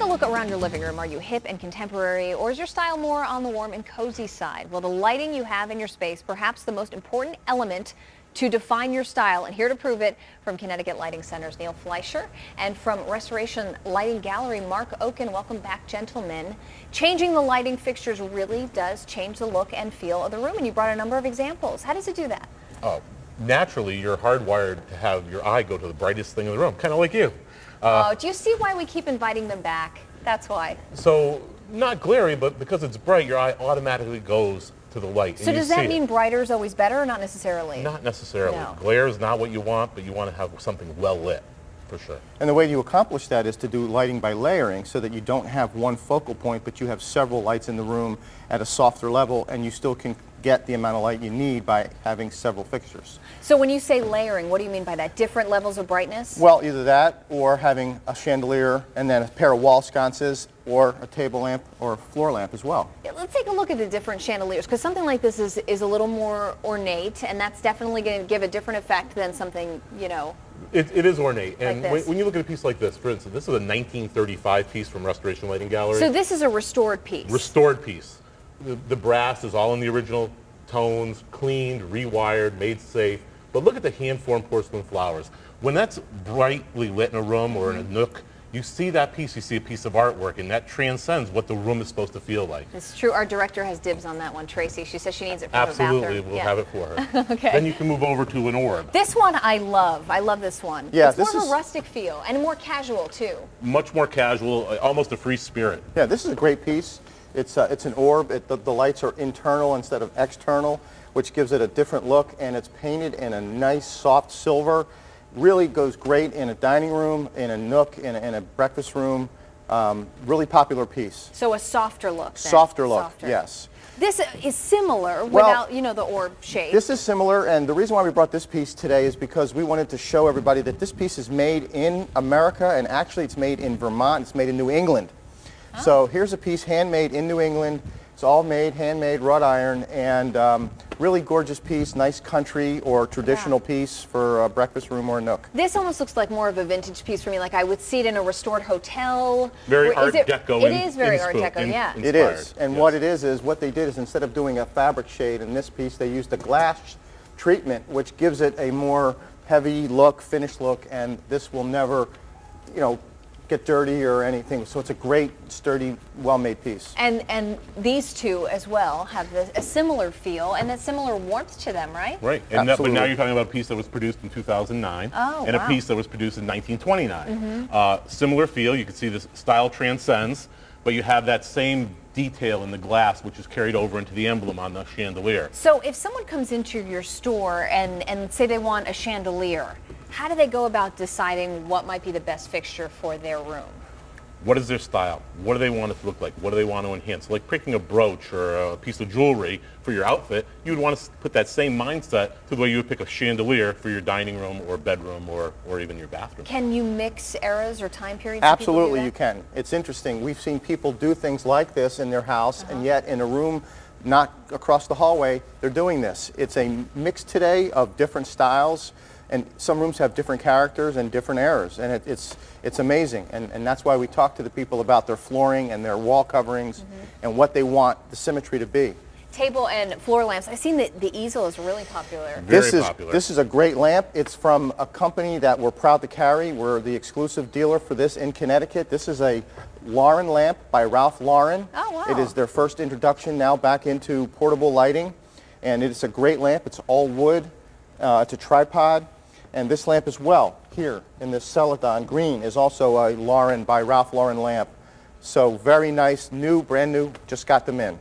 Take a look around your living room. Are you hip and contemporary, or is your style more on the warm and cozy side? Well, the lighting you have in your space, perhaps the most important element to define your style. And here to prove it from Connecticut Lighting Center's Neil Fleisher and from Restoration Lighting Gallery, Mark Oken. Welcome back, gentlemen. Changing the lighting fixtures really does change the look and feel of the room, and you brought a number of examples. How does it do that? Oh, naturally, you're hardwired to have your eye go to the brightest thing in the room, kind of like you. Uh, oh, do you see why we keep inviting them back? That's why. So, not glary, but because it's bright, your eye automatically goes to the light. So does that mean it. brighter is always better or not necessarily? Not necessarily. No. Glare is not what you want, but you want to have something well lit. For sure. And the way you accomplish that is to do lighting by layering so that you don't have one focal point, but you have several lights in the room at a softer level and you still can get the amount of light you need by having several fixtures. So when you say layering, what do you mean by that? Different levels of brightness? Well, either that or having a chandelier and then a pair of wall sconces or a table lamp or a floor lamp as well. Yeah, let's take a look at the different chandeliers because something like this is, is a little more ornate and that's definitely going to give a different effect than something, you know, it, it is ornate. And like when, when, you look at a piece like this, for instance, this is a 1935 piece from Restoration Lighting Gallery. So this is a restored piece? Restored piece the, the brass is all in the original tones, cleaned, rewired, made safe. But look at the hand-formed porcelain flowers. When that's brightly lit in a room or in a mm-hmm. nook, you see that piece, you see a piece of artwork, and that transcends what the room is supposed to feel like. It's true. Our director has dibs on that one, Tracy. She says she needs it for Absolutely, her bathroom. we'll yeah. have it for her. okay. Then you can move over to an orb. This one I love. I love this one. Yeah, it's this more is of a rustic feel and more casual too. Much more casual, uh, almost a free spirit. Yeah, this is a great piece. It's, uh, it's an orb. It, the, the lights are internal instead of external, which gives it a different look, and it's painted in a nice soft silver. Really goes great in a dining room, in a nook, in a, in a breakfast room. Um, really popular piece. So a softer look. Then. Softer look, softer. yes. This is similar well, without, you know, the orb shape. This is similar, and the reason why we brought this piece today is because we wanted to show everybody that this piece is made in America, and actually it's made in Vermont. It's made in New England. So here's a piece handmade in New England. It's all made, handmade, wrought iron, and um, really gorgeous piece, nice country or traditional yeah. piece for a breakfast room or a nook. This almost looks like more of a vintage piece for me, like I would see it in a restored hotel. Very Art it, Deco. It is very Art Deco, in, yeah. It is, and yes. what it is is what they did is instead of doing a fabric shade in this piece, they used a glass treatment, which gives it a more heavy look, finished look, and this will never, you know, get dirty or anything. So it's a great, sturdy, well-made piece. And and these two as well have the, a similar feel and a similar warmth to them, right? Right. And that, but now you're talking about a piece that was produced in 2009 oh, and wow. a piece that was produced in 1929. Mm -hmm. uh, similar feel. You can see the style transcends, but you have that same detail in the glass which is carried over into the emblem on the chandelier. So if someone comes into your store and, and say they want a chandelier, how do they go about deciding what might be the best fixture for their room? What is their style? What do they want it to look like? What do they want to enhance? Like picking a brooch or a piece of jewelry for your outfit, you would want to put that same mindset to the way you would pick a chandelier for your dining room or bedroom or, or even your bathroom. Can you mix eras or time periods? Absolutely you can. It's interesting. We've seen people do things like this in their house uh -huh. and yet in a room not across the hallway, they're doing this. It's a mix today of different styles and some rooms have different characters and different errors, and it, it's, it's amazing. And, and that's why we talk to the people about their flooring and their wall coverings mm -hmm. and what they want the symmetry to be. Table and floor lamps. I've seen that the easel is really popular. Very this is, popular. This is a great lamp. It's from a company that we're proud to carry. We're the exclusive dealer for this in Connecticut. This is a Lauren lamp by Ralph Lauren. Oh, wow. It is their first introduction now back into portable lighting. And it's a great lamp. It's all wood. Uh, it's a tripod. And this lamp as well, here in this Celadon green, is also a Lauren by Ralph Lauren lamp. So very nice, new, brand new, just got them in.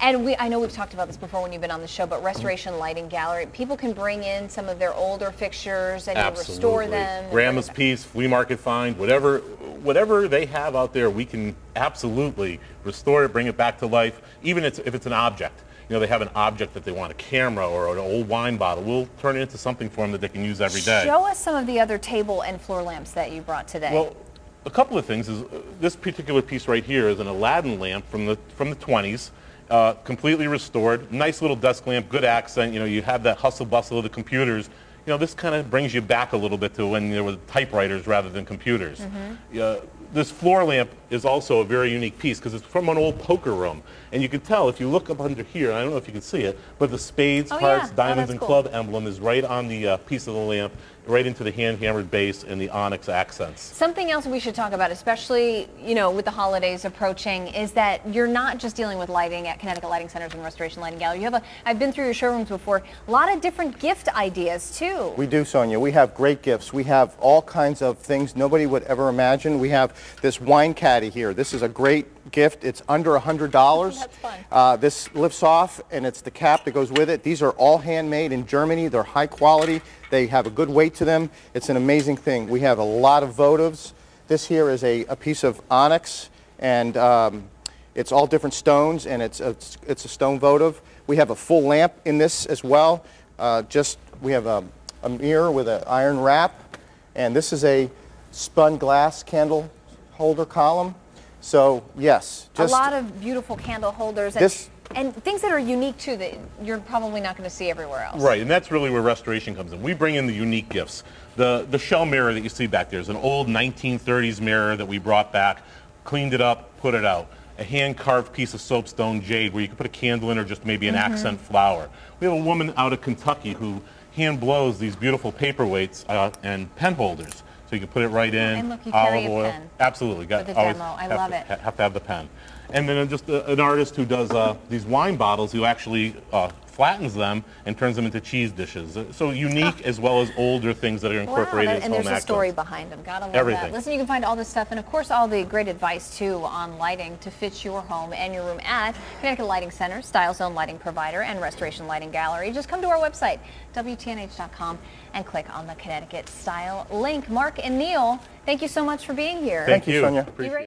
And we, I know we've talked about this before when you've been on the show, but Restoration mm -hmm. Lighting Gallery, people can bring in some of their older fixtures and restore them. Grandma's piece, flea market find, whatever, whatever they have out there, we can absolutely restore it, bring it back to life, even if it's an object you know, they have an object that they want, a camera or an old wine bottle. We'll turn it into something for them that they can use every day. Show us some of the other table and floor lamps that you brought today. Well, a couple of things is uh, this particular piece right here is an Aladdin lamp from the from the 20s. Uh, completely restored, nice little desk lamp, good accent. You know, you have that hustle bustle of the computers. You know, this kind of brings you back a little bit to when there were typewriters rather than computers. Mm -hmm. uh, this floor lamp is also a very unique piece because it's from an old poker room. And you can tell if you look up under here, I don't know if you can see it, but the spades, Oh, hearts, yeah. Oh, diamonds, that's and cool. club emblem is right on the uh, piece of the lamp, right into the hand-hammered base and the onyx accents. Something else we should talk about, especially you know with the holidays approaching, is that you're not just dealing with lighting at Connecticut Lighting Centers and Restoration Lighting Gallery. You have a, I've been through your showrooms before, a lot of different gift ideas too. We do, Sonia. We have great gifts. We have all kinds of things nobody would ever imagine. We have this wine caddy here. This is a great gift. It's under $100. That's fun. Uh, this lifts off, and it's the cap that goes with it. These are all handmade in Germany. They're high quality. They have a good weight to them. It's an amazing thing. We have a lot of votives. This here is a, a piece of onyx, and um, it's all different stones, and it's a, it's a stone votive. We have a full lamp in this as well. Uh, just we have a, a mirror with an iron wrap, and this is a spun glass candle holder column. So yes, a lot of beautiful candle holders and, This- and things that are unique too that you're probably not going to see everywhere else. Right, and that's really where restoration comes in. We bring in the unique gifts. The, the shell mirror that you see back there is an old 1930s mirror that we brought back, cleaned it up, put it out. A hand-carved piece of soapstone jade where you can put a candle in or just maybe an Mm-hmm. accent flower. We have a woman out of Kentucky who hand blows these beautiful paperweights uh, and pen holders. So you can put it right in. And look, you olive carry a oil. pen Absolutely. Got, for the always demo. I have love to- it. have to have the pen. And then just a, an artist who does uh, these wine bottles who actually uh, flattens them and turns them into cheese dishes. So unique oh. as well as older things that are Wow, incorporated that- as and home there's a story accents. behind them. Gotta love that. Listen, you can find all this stuff and, of course, all the great advice too on lighting to fit your home and your room at Connecticut Lighting Center, Style Zone Lighting Provider, and Restoration Lighting Gallery. Just come to our website, WTNH.com, and click on the Connecticut Style link. Mark and Neil, thank you so much for being here. Thank, Thank you, you. Sonia.